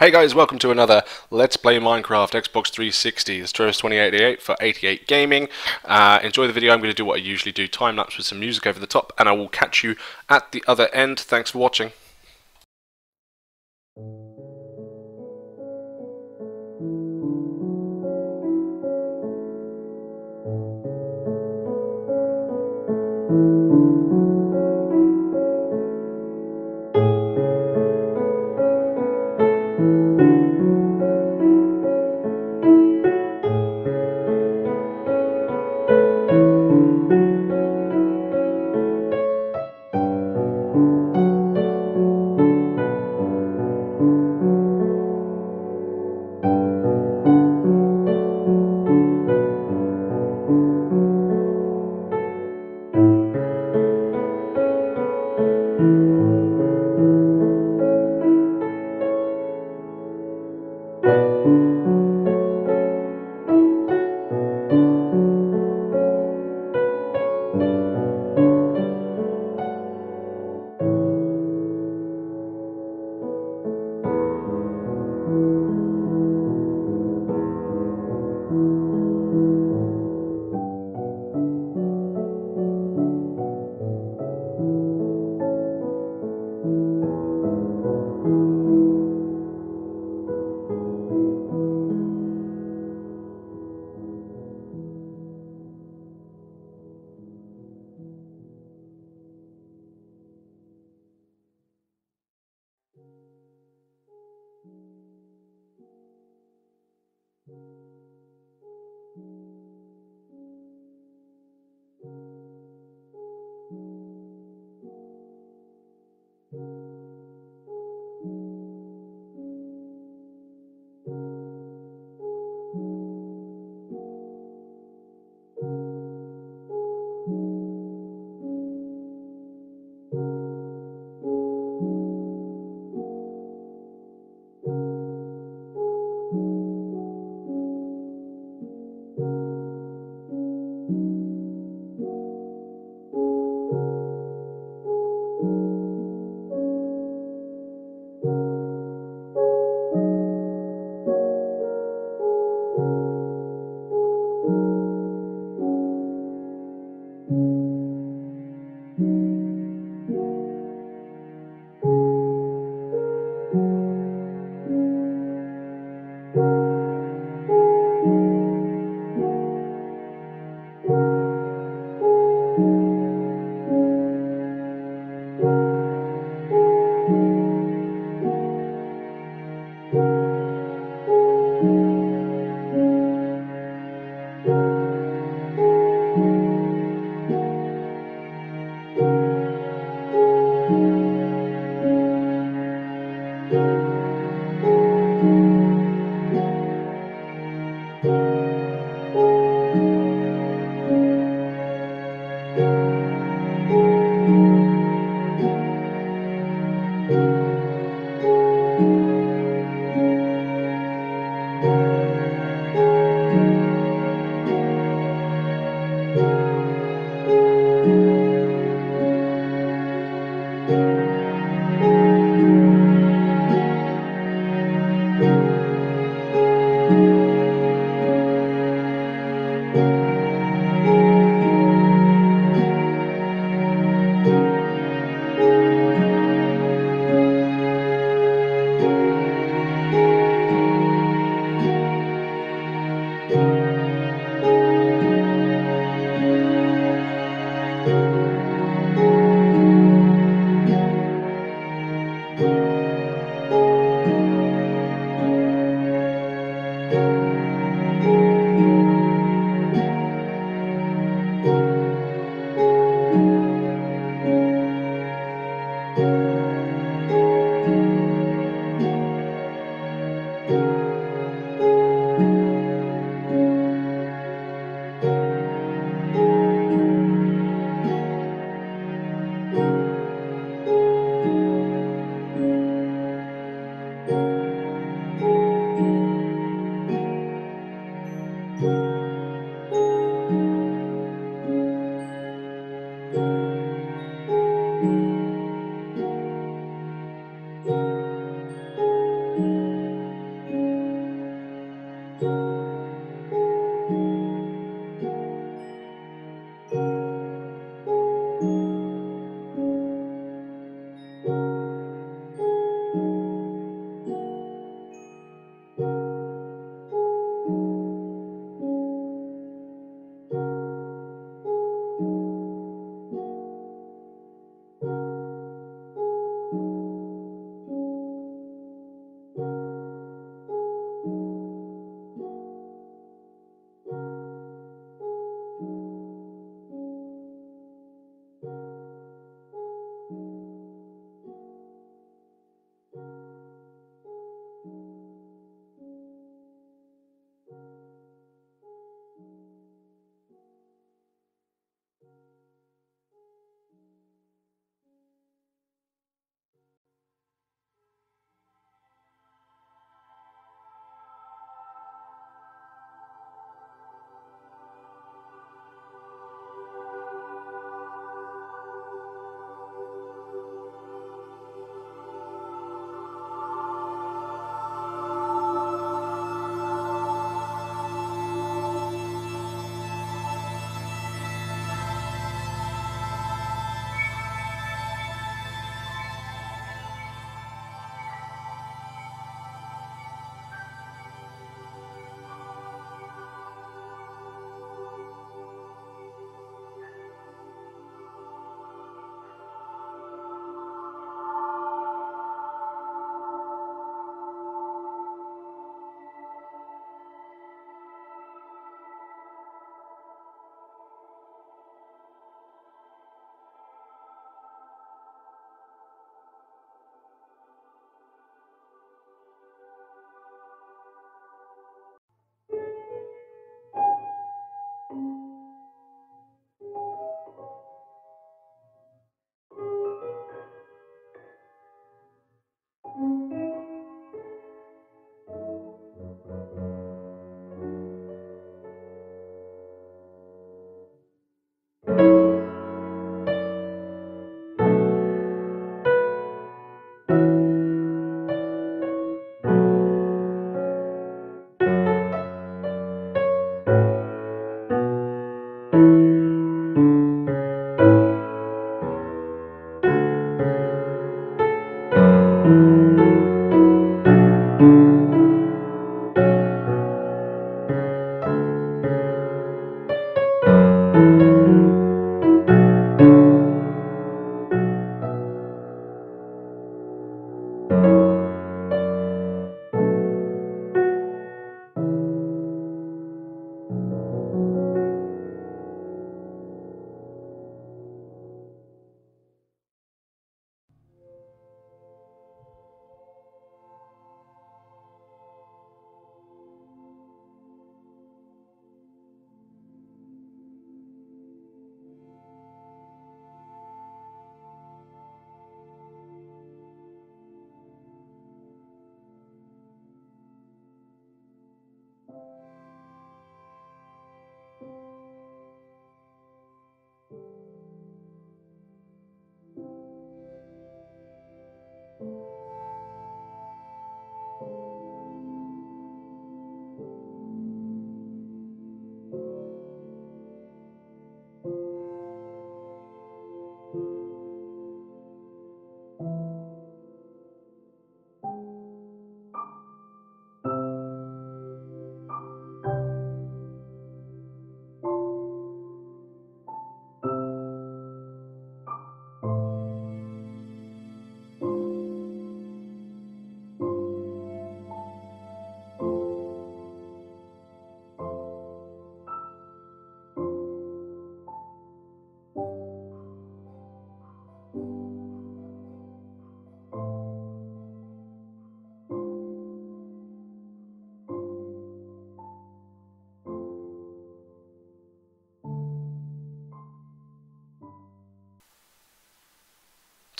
Hey guys, welcome to another Let's Play Minecraft Xbox 360. It's Turris2088 for 88 Gaming. Uh, enjoy the video. I'm going to do what I usually do, time lapse with some music over the top, and I will catch you at the other end. Thanks for watching.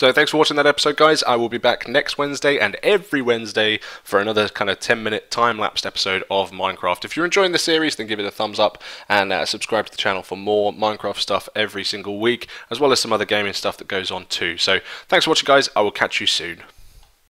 So thanks for watching that episode, guys. I will be back next Wednesday and every Wednesday for another kind of 10 minute time lapsed episode of Minecraft. If you're enjoying the series, then give it a thumbs up and uh, subscribe to the channel for more Minecraft stuff every single week, as well as some other gaming stuff that goes on too. So thanks for watching, guys. I will catch you soon.